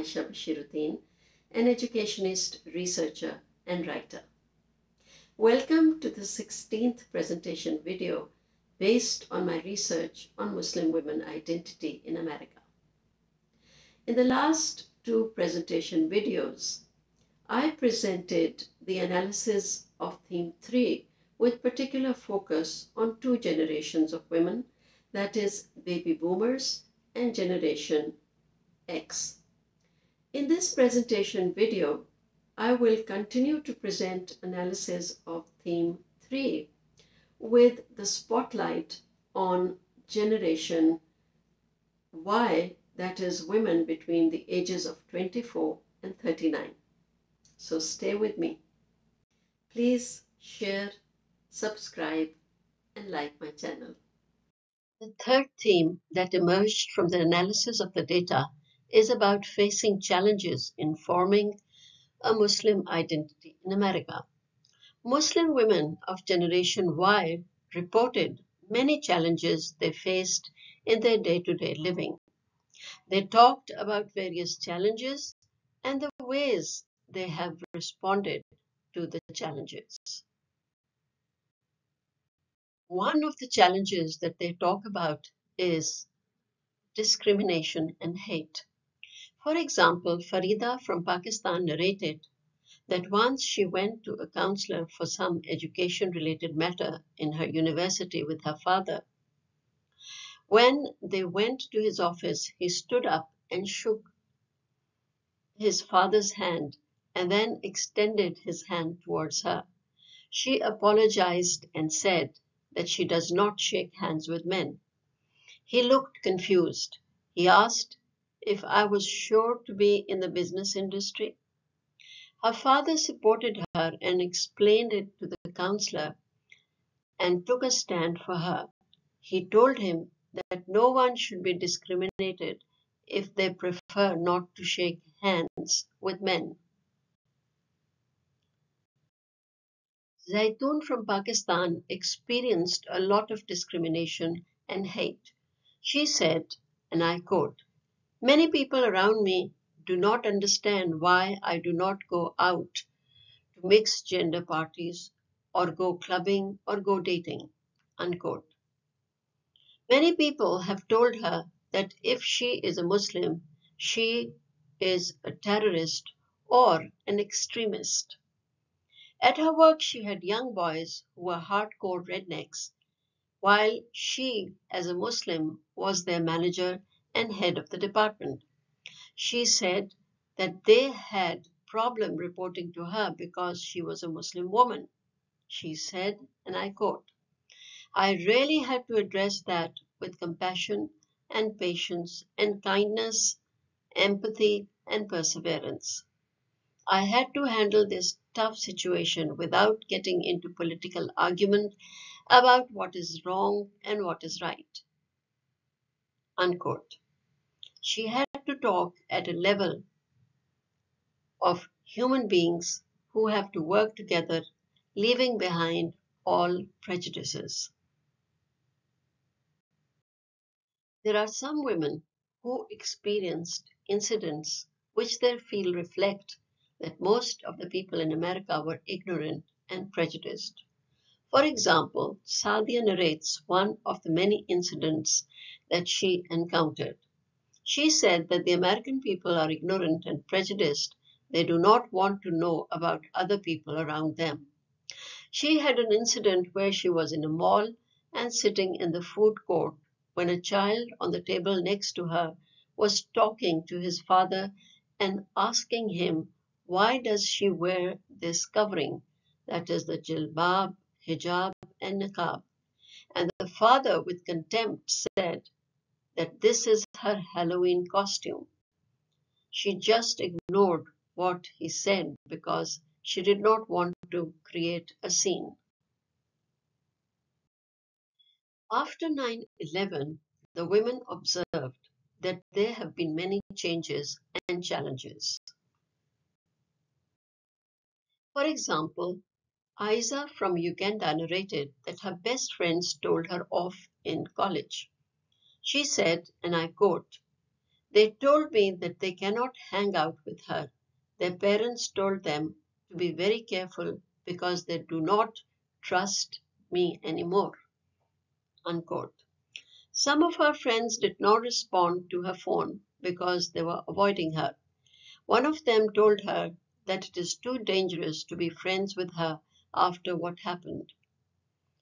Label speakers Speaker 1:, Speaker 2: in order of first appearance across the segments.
Speaker 1: Ayesha Bashiruddin, an educationist, researcher, and writer. Welcome to the 16th presentation video based on my research on Muslim women identity in America. In the last two presentation videos, I presented the analysis of theme 3 with particular focus on two generations of women, that is baby boomers and generation X. In this presentation video, I will continue to present analysis of theme 3 with the spotlight on generation Y, that is women between the ages of 24 and 39. So stay with me. Please share, subscribe, and like my channel. The third theme that emerged from the analysis of the data is about facing challenges in forming a Muslim identity in America. Muslim women of Generation Y reported many challenges they faced in their day to day living. They talked about various challenges and the ways they have responded to the challenges. One of the challenges that they talk about is discrimination and hate. For example, Farida from Pakistan narrated that once she went to a counselor for some education related matter in her university with her father. When they went to his office, he stood up and shook his father's hand and then extended his hand towards her. She apologized and said that she does not shake hands with men. He looked confused. He asked if I was sure to be in the business industry. Her father supported her and explained it to the counselor and took a stand for her. He told him that no one should be discriminated if they prefer not to shake hands with men. Zaitoon from Pakistan experienced a lot of discrimination and hate. She said, and I quote, Many people around me do not understand why I do not go out to mixed gender parties or go clubbing or go dating. Unquote. Many people have told her that if she is a Muslim, she is a terrorist or an extremist. At her work, she had young boys who were hardcore rednecks, while she, as a Muslim, was their manager and head of the department. She said that they had problem reporting to her because she was a Muslim woman. She said, and I quote, I really had to address that with compassion and patience and kindness, empathy and perseverance. I had to handle this tough situation without getting into political argument about what is wrong and what is right. Unquote. She had to talk at a level of human beings who have to work together, leaving behind all prejudices. There are some women who experienced incidents which they feel reflect that most of the people in America were ignorant and prejudiced. For example, Sadia narrates one of the many incidents that she encountered. She said that the American people are ignorant and prejudiced. They do not want to know about other people around them. She had an incident where she was in a mall and sitting in the food court when a child on the table next to her was talking to his father and asking him why does she wear this covering that is the jilbab hijab and niqab. And the father with contempt said that this is her halloween costume. She just ignored what he said because she did not want to create a scene. After 9 11, the women observed that there have been many changes and challenges. For example, Aiza from Uganda narrated that her best friends told her off in college. She said, and I quote, They told me that they cannot hang out with her. Their parents told them to be very careful because they do not trust me anymore. Unquote. Some of her friends did not respond to her phone because they were avoiding her. One of them told her that it is too dangerous to be friends with her after what happened.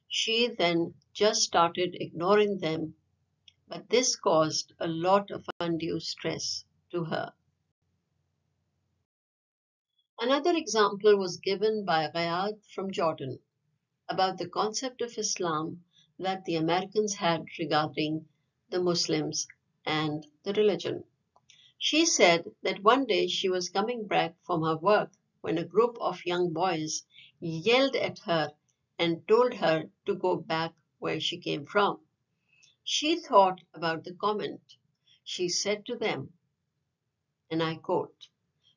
Speaker 1: She then just started ignoring them, but this caused a lot of undue stress to her. Another example was given by Riyadh from Jordan about the concept of Islam that the Americans had regarding the Muslims and the religion. She said that one day she was coming back from her work when a group of young boys yelled at her and told her to go back where she came from. She thought about the comment. She said to them, and I quote,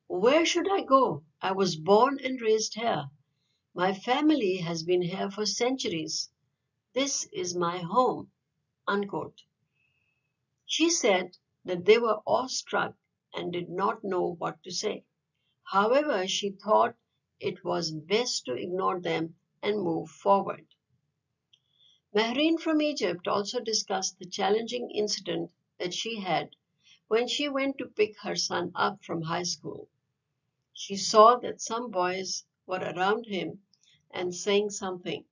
Speaker 1: Where should I go? I was born and raised here. My family has been here for centuries. This is my home. Unquote. She said that they were awestruck and did not know what to say. However, she thought it was best to ignore them and move forward. Mehreen from Egypt also discussed the challenging incident that she had when she went to pick her son up from high school. She saw that some boys were around him and saying something.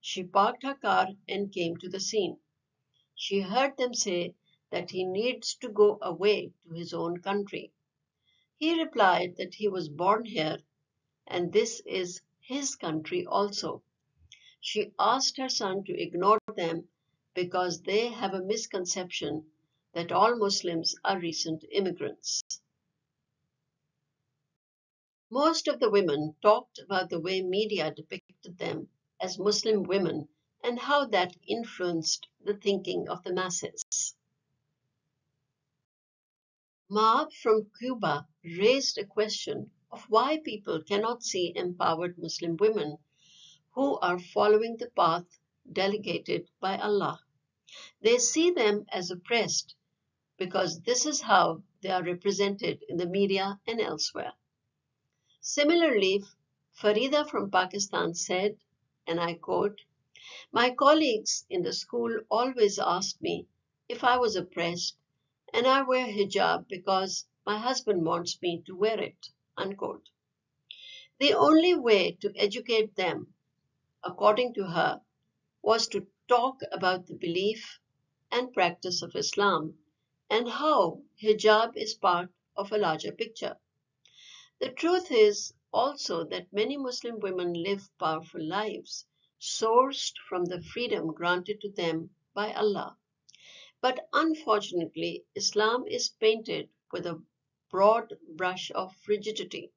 Speaker 1: She parked her car and came to the scene. She heard them say that he needs to go away to his own country. He replied that he was born here and this is his country also. She asked her son to ignore them because they have a misconception that all Muslims are recent immigrants. Most of the women talked about the way media depicted them as Muslim women and how that influenced the thinking of the masses. Maab from Cuba raised a question of why people cannot see empowered Muslim women who are following the path delegated by Allah. They see them as oppressed because this is how they are represented in the media and elsewhere. Similarly, Farida from Pakistan said, and I quote, My colleagues in the school always asked me if I was oppressed, and I wear hijab because my husband wants me to wear it. Unquote. The only way to educate them, according to her, was to talk about the belief and practice of Islam and how hijab is part of a larger picture. The truth is also that many Muslim women live powerful lives, sourced from the freedom granted to them by Allah. But unfortunately, Islam is painted with a broad brush of rigidity.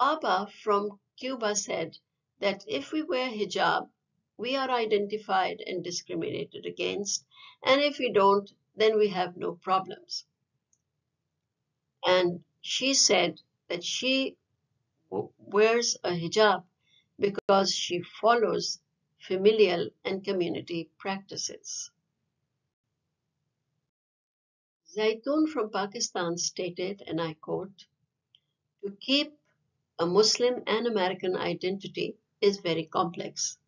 Speaker 1: Abba from Cuba said that if we wear hijab, we are identified and discriminated against, and if we don't, then we have no problems. And she said that she wears a hijab because she follows familial and community practices. Zaitoon from Pakistan stated, and I quote, to keep a Muslim and American identity is very complex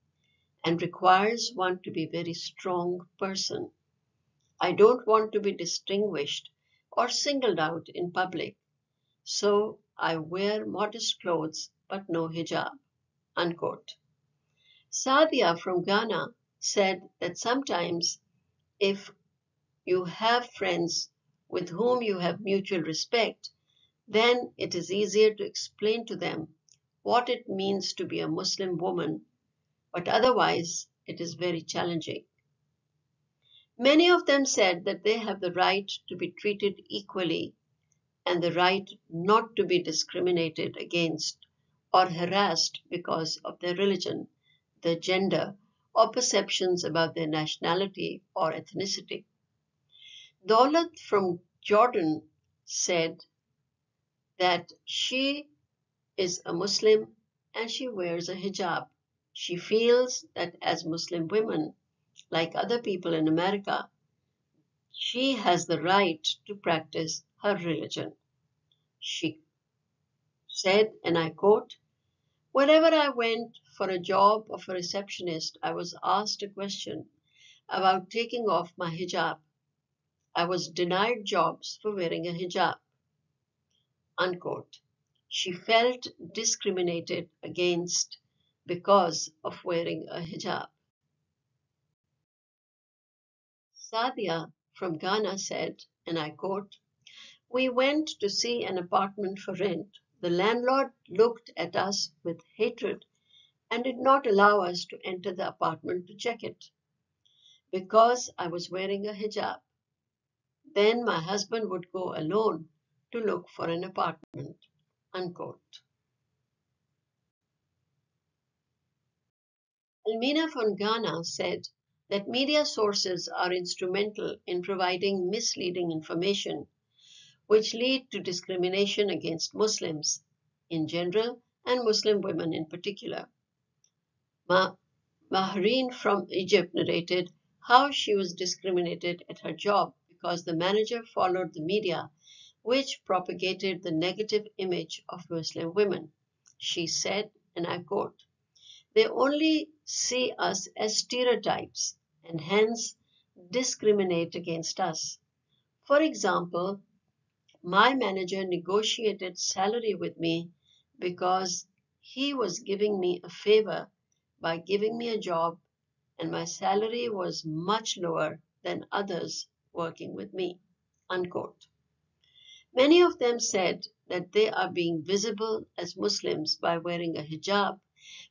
Speaker 1: and requires one to be a very strong person. I don't want to be distinguished or singled out in public so I wear modest clothes but no hijab. Unquote. Sadia from Ghana said that sometimes if you have friends with whom you have mutual respect, then it is easier to explain to them what it means to be a Muslim woman, but otherwise it is very challenging. Many of them said that they have the right to be treated equally and the right not to be discriminated against or harassed because of their religion, their gender, or perceptions about their nationality or ethnicity. Daulat from Jordan said that she is a Muslim and she wears a hijab. She feels that as Muslim women, like other people in America, she has the right to practice her religion. She said, and I quote, Whenever I went for a job of a receptionist, I was asked a question about taking off my hijab. I was denied jobs for wearing a hijab. Unquote. She felt discriminated against because of wearing a hijab. Sadia from Ghana said, and I quote, We went to see an apartment for rent. The landlord looked at us with hatred and did not allow us to enter the apartment to check it because I was wearing a hijab. Then my husband would go alone to look for an apartment. Unquote. Almina von Ghana said that media sources are instrumental in providing misleading information, which lead to discrimination against Muslims in general and Muslim women in particular. Ma- Mahreen from Egypt narrated how she was discriminated at her job because the manager followed the media, which propagated the negative image of Muslim women. She said, and I quote, they only see us as stereotypes and hence discriminate against us. For example, my manager negotiated salary with me because he was giving me a favor by giving me a job and my salary was much lower than others working with me. Unquote. Many of them said that they are being visible as Muslims by wearing a hijab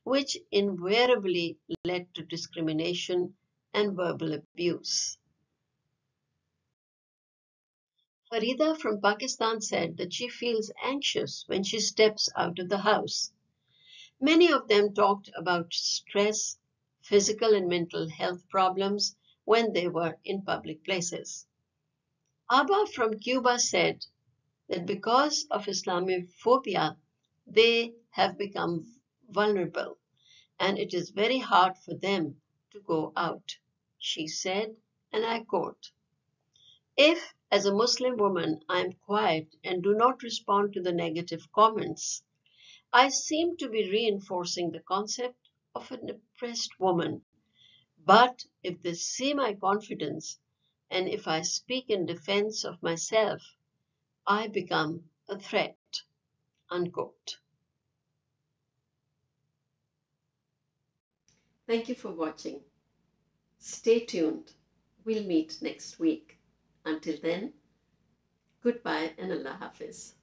Speaker 1: which invariably led to discrimination and verbal abuse. Farida from Pakistan said that she feels anxious when she steps out of the house. Many of them talked about stress, physical and mental health problems when they were in public places. Abba from Cuba said that because of Islamophobia, they have become vulnerable and it is very hard for them to go out. She said, and I quote, If, as a Muslim woman, I am quiet and do not respond to the negative comments, I seem to be reinforcing the concept of an oppressed woman. But if they see my confidence and if I speak in defense of myself, I become a threat. Unquote. Thank you for watching. Stay tuned. We'll meet next week. Until then, goodbye and Allah Hafiz.